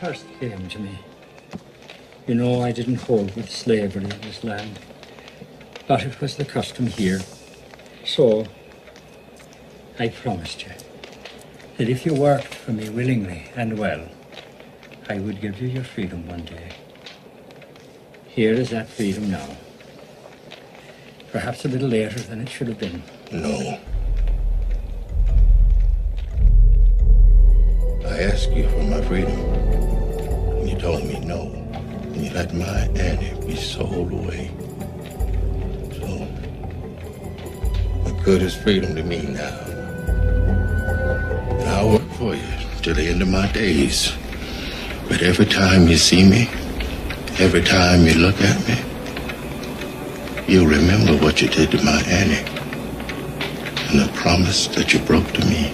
First came to me, you know I didn't hold with slavery in this land, but it was the custom here. So, I promised you that if you worked for me willingly and well, I would give you your freedom one day. Here is that freedom now. Perhaps a little later than it should have been. No. I ask you for my freedom. You told me no. And you let my Annie be sold away. So, what good is freedom to me now? And I'll work for you till the end of my days. But every time you see me, every time you look at me, you'll remember what you did to my Annie and the promise that you broke to me.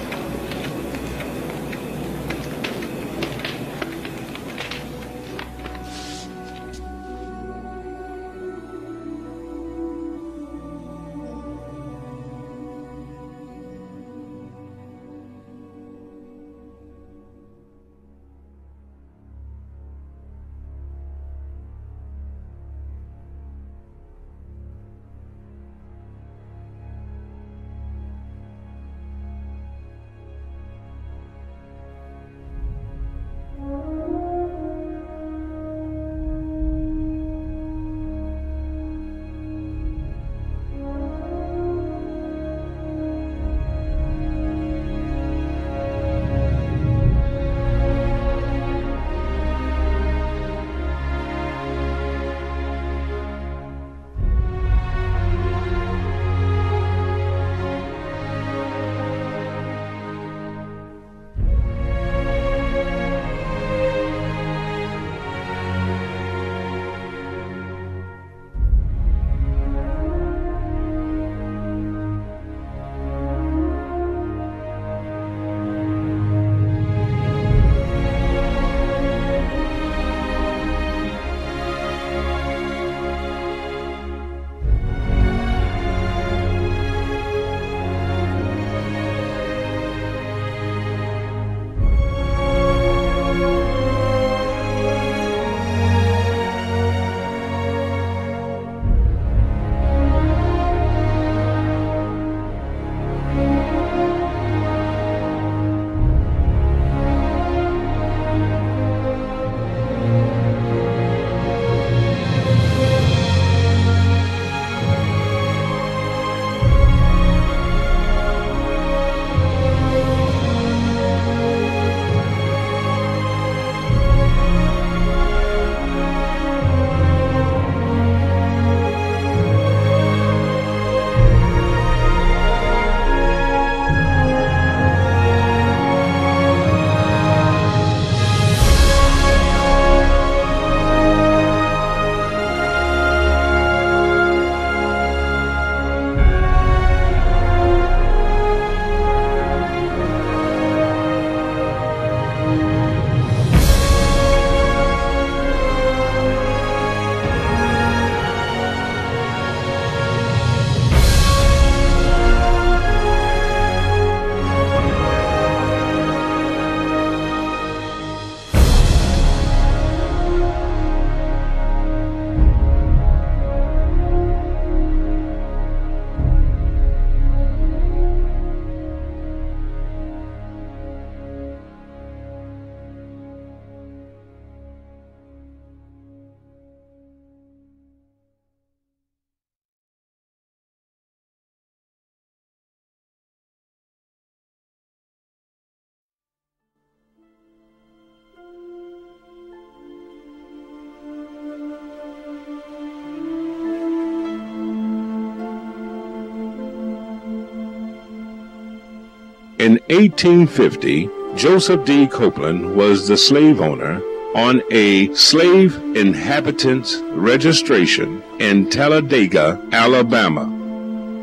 1850, Joseph D. Copeland was the slave owner on a slave inhabitants registration in Talladega, Alabama.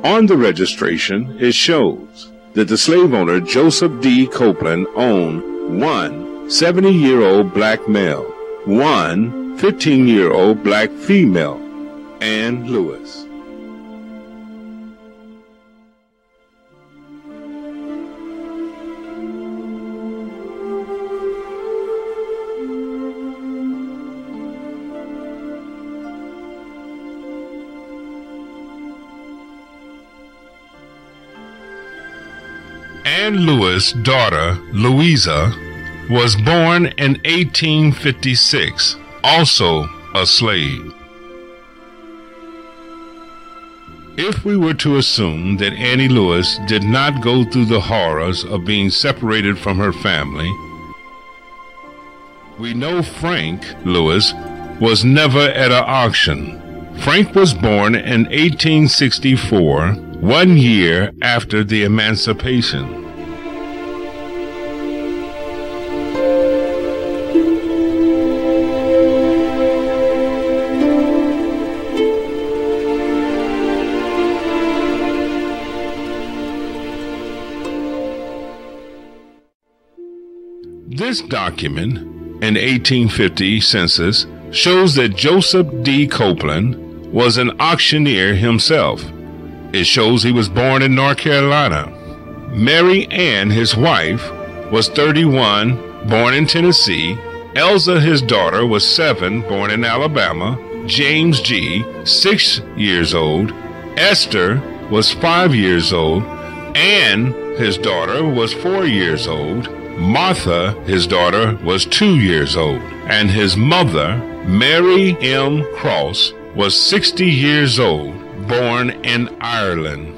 On the registration, it shows that the slave owner Joseph D. Copeland owned one 70 year old black male, one 15 year old black female, Ann Lewis. Ann Lewis' daughter, Louisa, was born in 1856, also a slave. If we were to assume that Annie Lewis did not go through the horrors of being separated from her family, we know Frank Lewis was never at an auction. Frank was born in 1864, one year after the emancipation. This document, an 1850 census, shows that Joseph D. Copeland was an auctioneer himself. It shows he was born in North Carolina. Mary Ann, his wife, was 31, born in Tennessee. Elza, his daughter, was 7, born in Alabama. James G., 6 years old. Esther was 5 years old. Ann, his daughter, was 4 years old. Martha, his daughter, was two years old, and his mother, Mary M. Cross, was 60 years old, born in Ireland.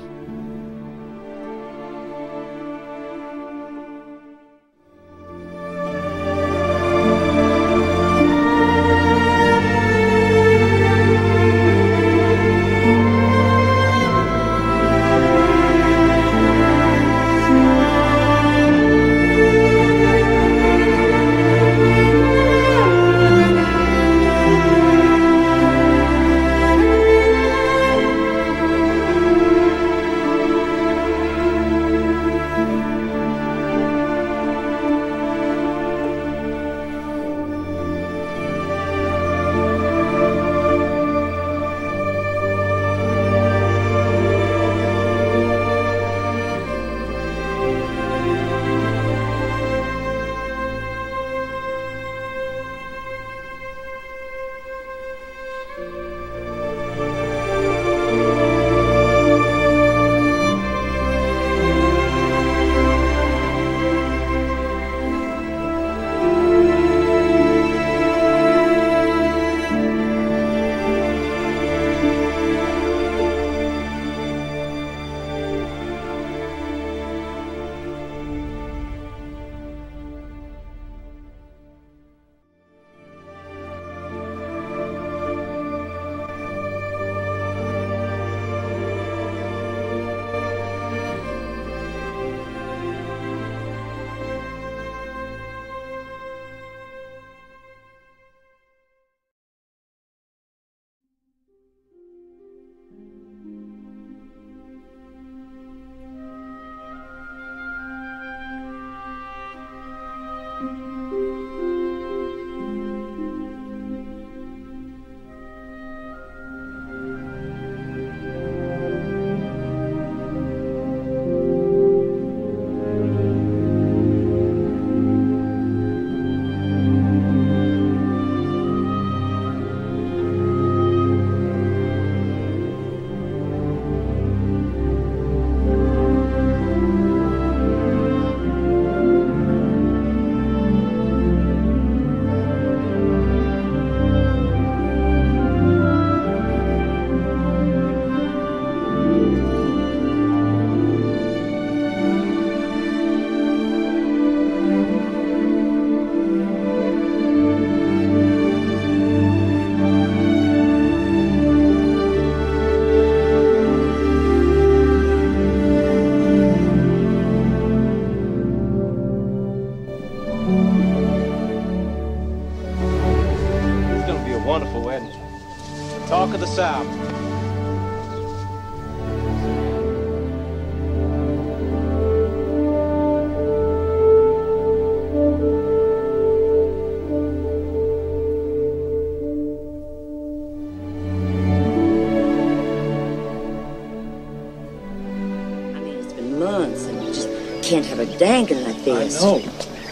Been months, and you just can't have her dangling like I this. know.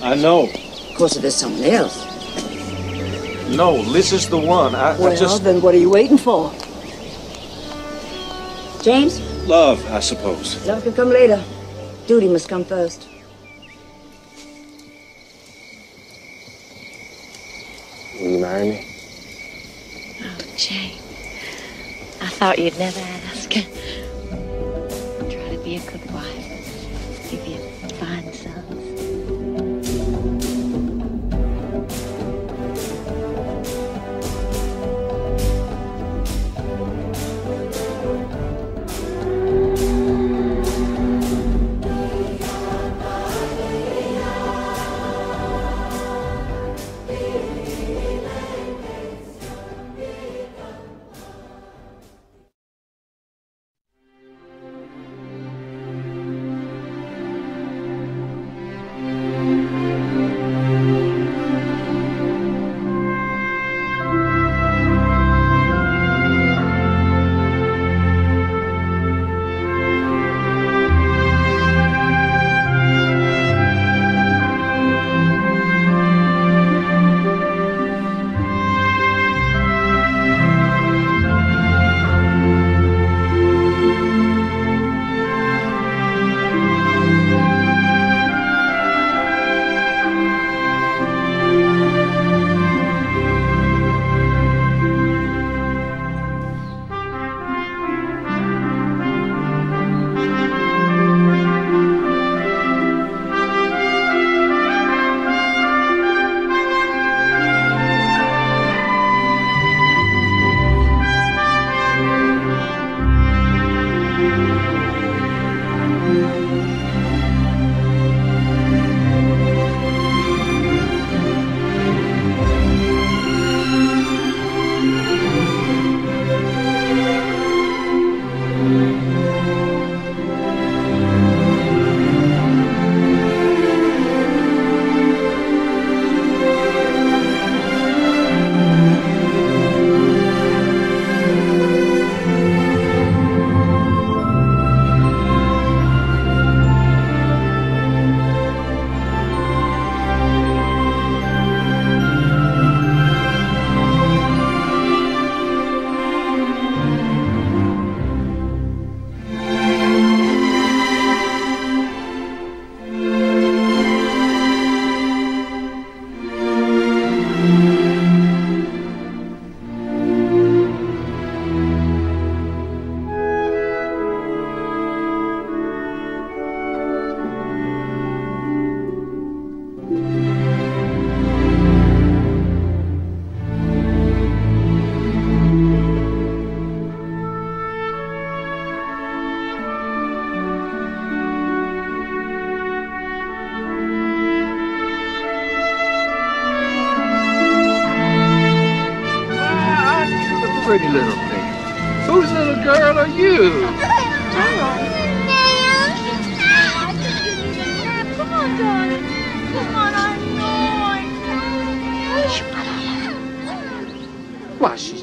I know. Of course, if there's someone else. No, Liz is the one. I, I Well, just then what are you waiting for? James, love, I suppose. love can come later. Duty must come first. Will you marry me? Oh, Jane. I thought you'd never ask.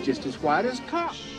Just as white as cotton.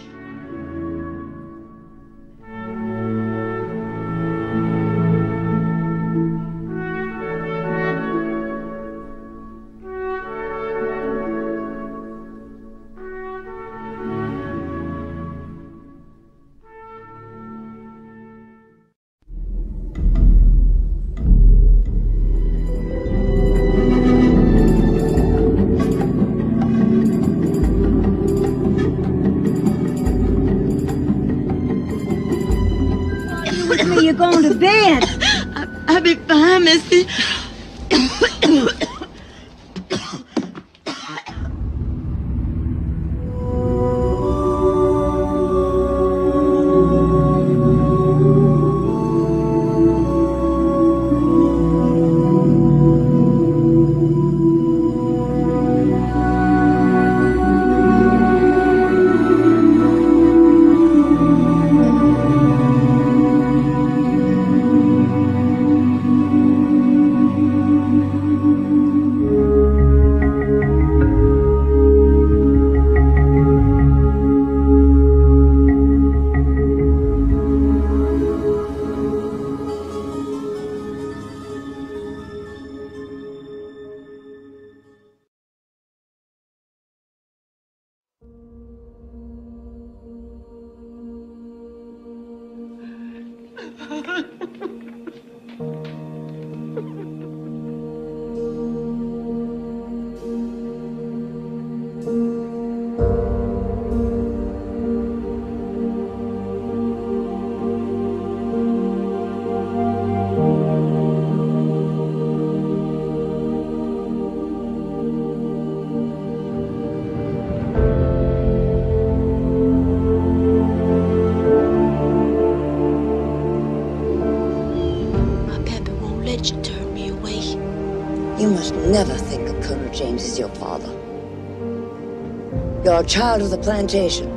Child of the plantation,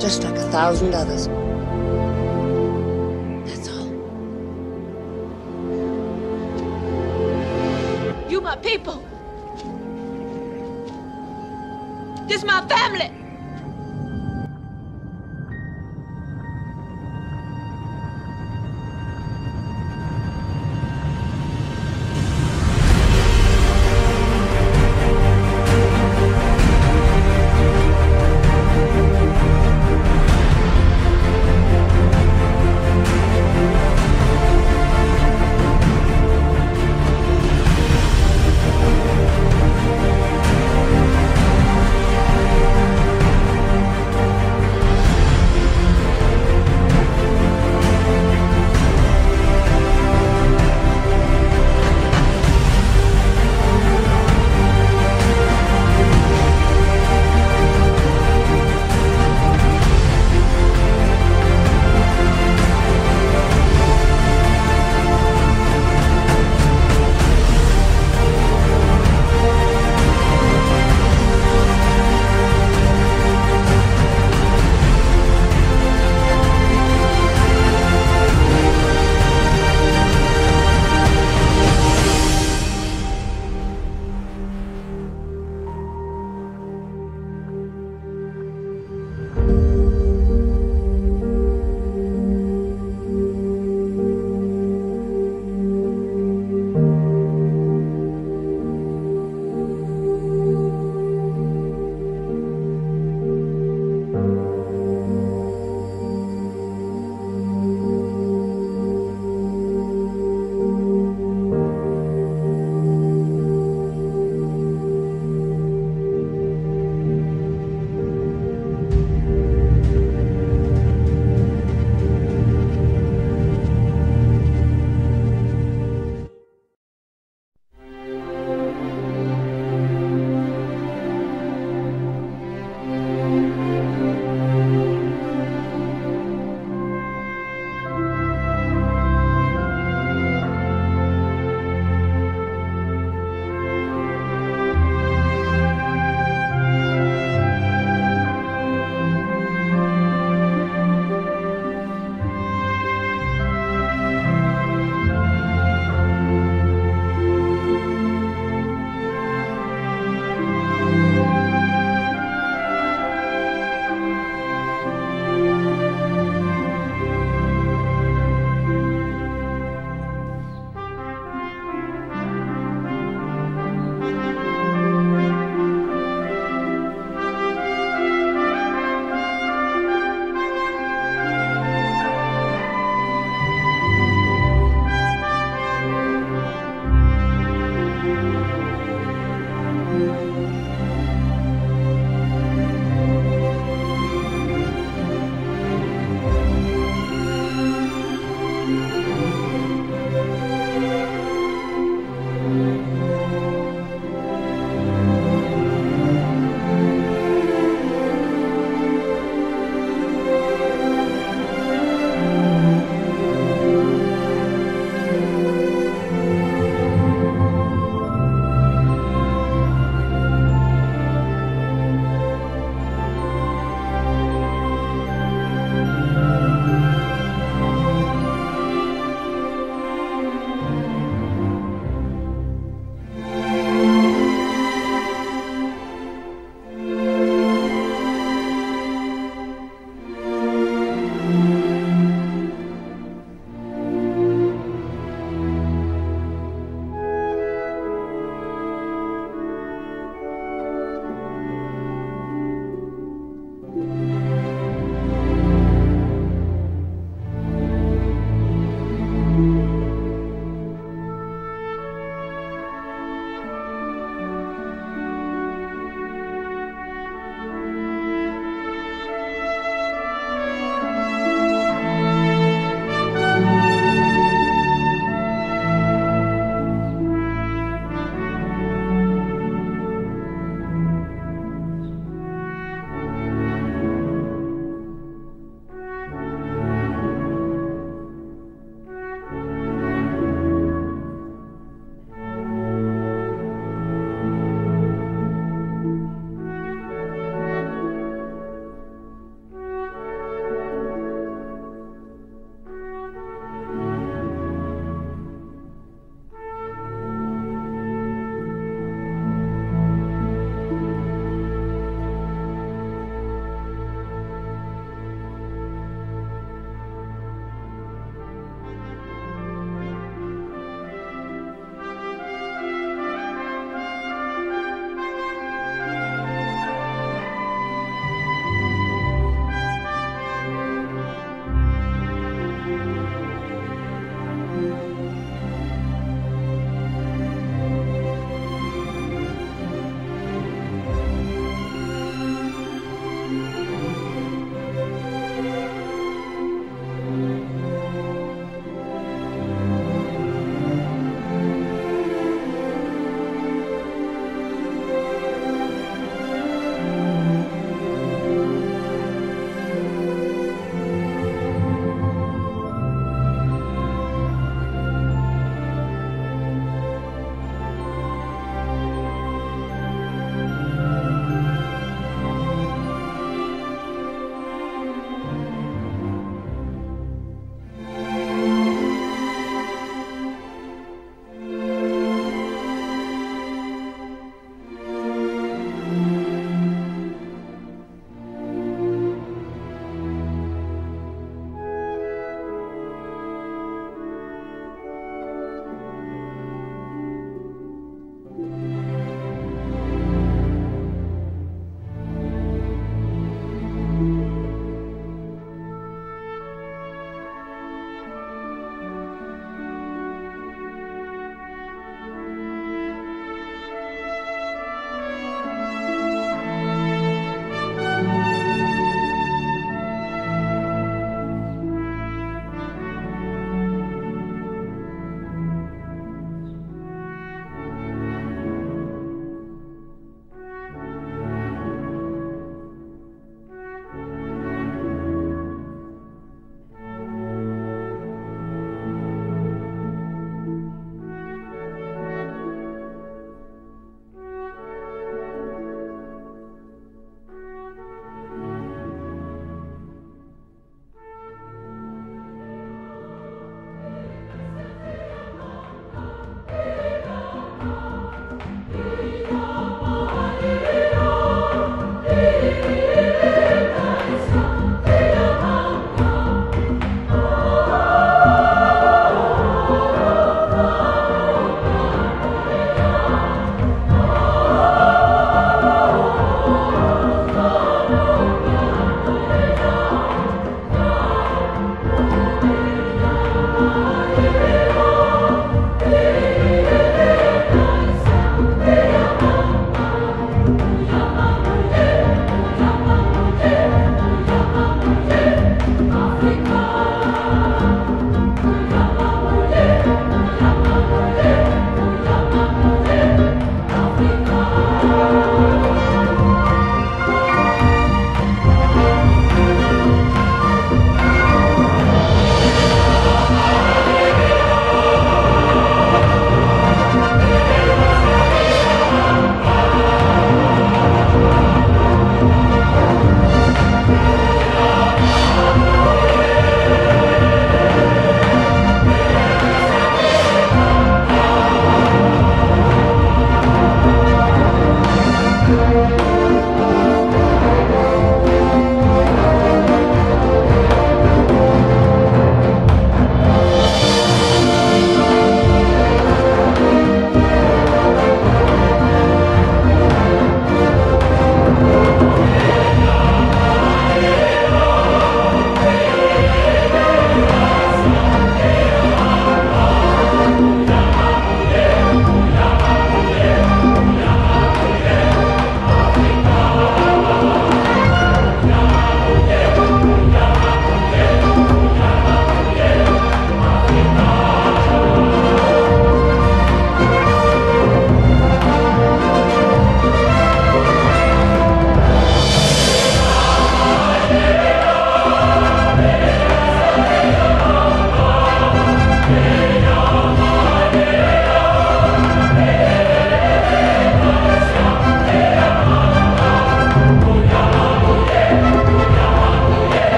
just like a thousand others. That's all. You my people. This my family.